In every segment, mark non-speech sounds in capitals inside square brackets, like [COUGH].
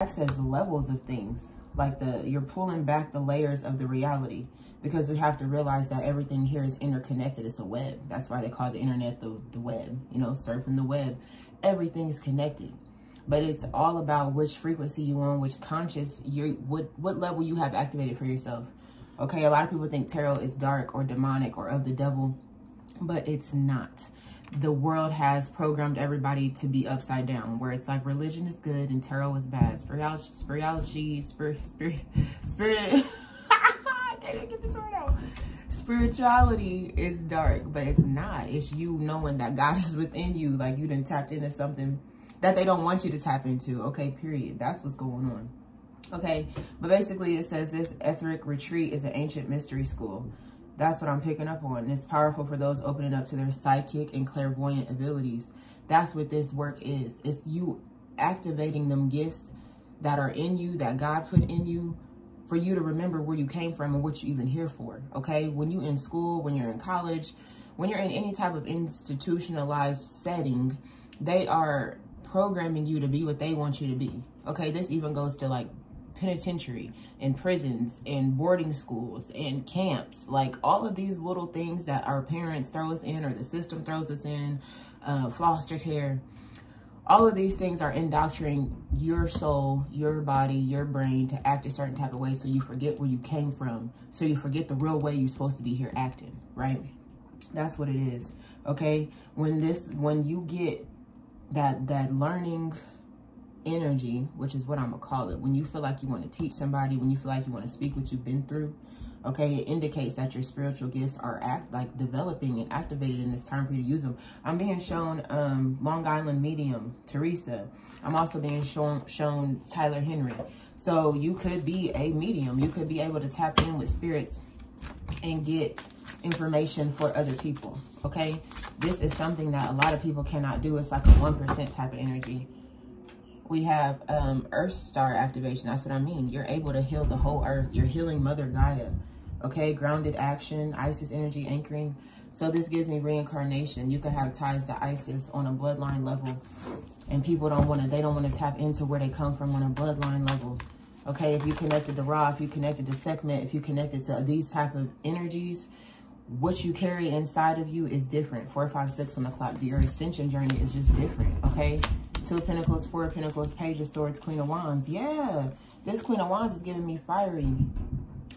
access levels of things. Like the you're pulling back the layers of the reality because we have to realize that everything here is interconnected. It's a web. That's why they call the internet the, the web, you know, surfing the web. Everything is connected. But it's all about which frequency you're on, which conscious, you what, what level you have activated for yourself. Okay, a lot of people think tarot is dark or demonic or of the devil, but it's not the world has programmed everybody to be upside down, where it's like religion is good and tarot is bad. Spirituality, spirituality, spirit, spirit, [LAUGHS] get this word out. Spirituality is dark, but it's not. It's you knowing that God [LAUGHS] is within you, like you done tapped into something that they don't want you to tap into. Okay, period. That's what's going on. Okay, but basically it says this etheric retreat is an ancient mystery school. That's what I'm picking up on. And it's powerful for those opening up to their psychic and clairvoyant abilities. That's what this work is. It's you activating them gifts that are in you, that God put in you, for you to remember where you came from and what you're even here for. Okay? When you in school, when you're in college, when you're in any type of institutionalized setting, they are programming you to be what they want you to be. Okay? This even goes to like penitentiary and prisons and boarding schools and camps. Like all of these little things that our parents throw us in or the system throws us in uh, foster care all of these things are indoctrinating your soul your body your brain to act a certain type of way so you forget where you came from so you forget the real way you're supposed to be here acting right? That's what it is okay? When this when you get that that learning energy, which is what I'm going to call it, when you feel like you want to teach somebody, when you feel like you want to speak what you've been through, okay, it indicates that your spiritual gifts are act like developing and activated and it's time for you to use them. I'm being shown um, Long Island Medium, Theresa. I'm also being shown, shown Tyler Henry. So you could be a medium. You could be able to tap in with spirits and get information for other people, okay? This is something that a lot of people cannot do. It's like a 1% type of energy we have um, Earth Star activation. That's what I mean. You're able to heal the whole Earth. You're healing Mother Gaia. Okay, grounded action, Isis energy anchoring. So this gives me reincarnation. You could have ties to Isis on a bloodline level. And people don't want to, they don't want to tap into where they come from on a bloodline level. Okay, if you connected to Ra, if you connected to Sekhmet, if you connected to these type of energies, what you carry inside of you is different. Four, five, six on the clock. Your ascension journey is just different, okay? Two of Pentacles, Four of Pentacles, Page of Swords, Queen of Wands. Yeah, this Queen of Wands is giving me fiery.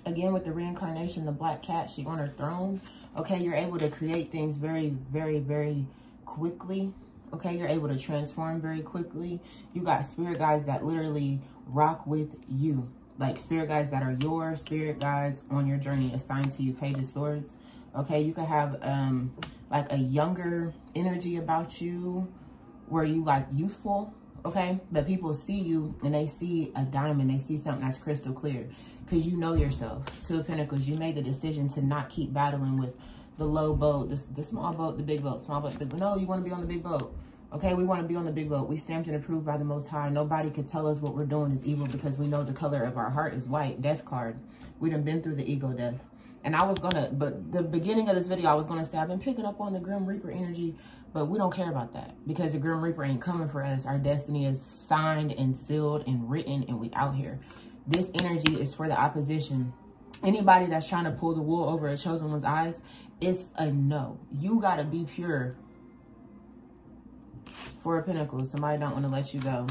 Again, with the reincarnation, the black cat, she on her throne. Okay, you're able to create things very, very, very quickly. Okay, you're able to transform very quickly. You got spirit guides that literally rock with you. Like spirit guides that are your spirit guides on your journey assigned to you. Page of Swords. Okay, you could have um like a younger energy about you where you like youthful, okay? But people see you and they see a diamond, they see something that's crystal clear because you know yourself. Two of Pentacles, you made the decision to not keep battling with the low boat, the, the small boat, the big boat, small boat, big boat. No, you want to be on the big boat. Okay, we want to be on the big boat. We stamped and approved by the Most High. Nobody could tell us what we're doing is evil because we know the color of our heart is white. Death card. We done been through the ego death. And I was to, but the beginning of this video, I was to say, I've been picking up on the Grim Reaper energy, but we don't care about that because the Grim Reaper ain't coming for us. Our destiny is signed and sealed and written and we out here. This energy is for the opposition. Anybody that's trying to pull the wool over a chosen one's eyes, it's a no. You got to be pure. Four of Pentacles. Somebody don't want to let you go.